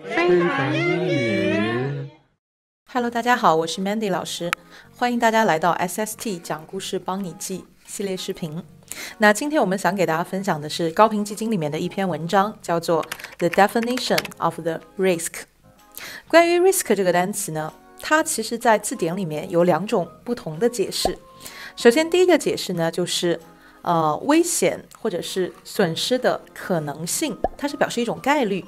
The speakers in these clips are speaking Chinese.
非凡英语。Hello，大家好，我是 Mandy 老师，欢迎大家来到 SST 讲故事帮你记系列视频。那今天我们想给大家分享的是高频基金里面的一篇文章，叫做《The Definition of the Risk》。关于 risk 这个单词呢，它其实在字典里面有两种不同的解释。首先，第一个解释呢，就是呃危险或者是损失的可能性，它是表示一种概率。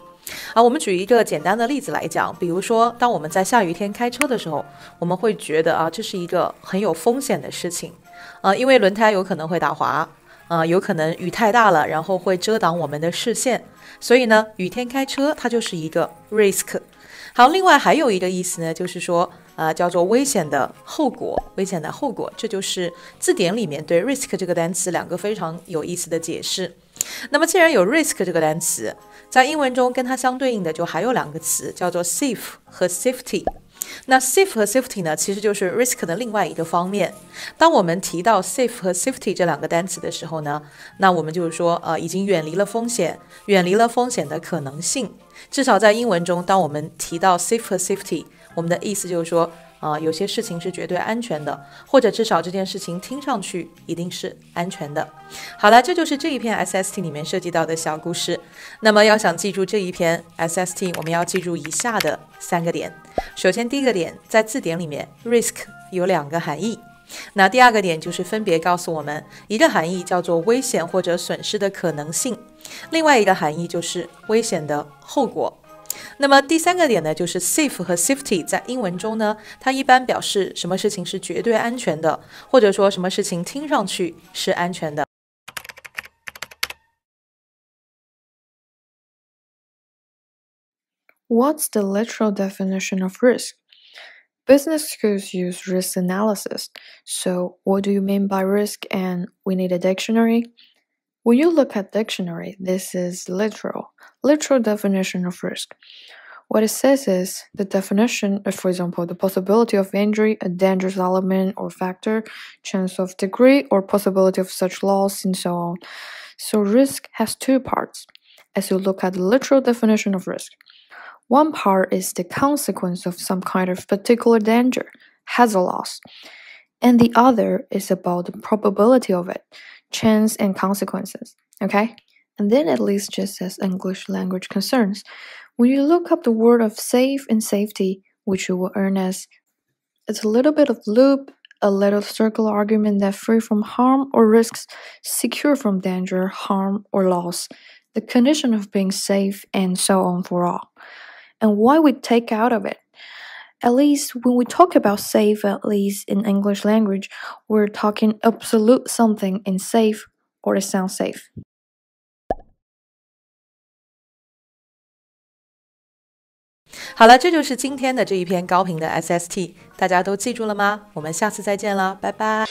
啊，我们举一个简单的例子来讲，比如说，当我们在下雨天开车的时候，我们会觉得啊，这是一个很有风险的事情，啊，因为轮胎有可能会打滑，啊，有可能雨太大了，然后会遮挡我们的视线，所以呢，雨天开车它就是一个 risk。好，另外还有一个意思呢，就是说，呃，叫做危险的后果，危险的后果，这就是字典里面对 risk 这个单词两个非常有意思的解释。那么，既然有 risk 这个单词，在英文中跟它相对应的就还有两个词，叫做 safe 和 safety。那 safe 和 safety 呢，其实就是 risk 的另外一个方面。当我们提到 safe 和 safety 这两个单词的时候呢，那我们就是说，呃，已经远离了风险，远离了风险的可能性。至少在英文中，当我们提到 safe 和 safety，我们的意思就是说，啊，有些事情是绝对安全的，或者至少这件事情听上去一定是安全的。好了，这就是这一篇 SST 里面涉及到的小故事。那么要想记住这一篇 SST，我们要记住以下的三个点。首先，第一个点，在字典里面，risk 有两个含义。那第二个点就是分别告诉我们，一个含义叫做危险或者损失的可能性，另外一个含义就是危险的后果。那么第三个点呢，就是 safe 和 safety 在英文中呢，它一般表示什么事情是绝对安全的，或者说什么事情听上去是安全的。 What's the literal definition of risk? Business schools use risk analysis. So, what do you mean by risk and we need a dictionary? When you look at dictionary, this is literal, literal definition of risk. What it says is the definition, of, for example, the possibility of injury, a dangerous element or factor, chance of degree or possibility of such loss, and so on. So risk has two parts. As you look at the literal definition of risk, one part is the consequence of some kind of particular danger, has a loss, and the other is about the probability of it, chance and consequences. Okay? And then at least just as English language concerns, when you look up the word of safe and safety, which you will earn as it's a little bit of loop, a little circular argument that free from harm or risks, secure from danger, harm, or loss, the condition of being safe, and so on for all. And why we take out of it. At least when we talk about safe, at least in English language, we're talking absolute something in safe or it sounds safe. 好了，这就是今天的这一篇高频的 SST，大家都记住了吗？我们下次再见了，拜拜。